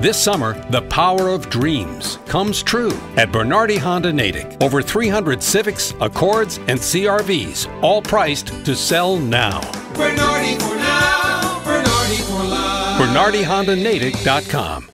This summer, the power of dreams comes true at Bernardi Honda Natick. Over 300 Civics, Accords, and CRVs, all priced to sell now. Bernardi for now, Bernardi for life. BernardiHondaNatick.com.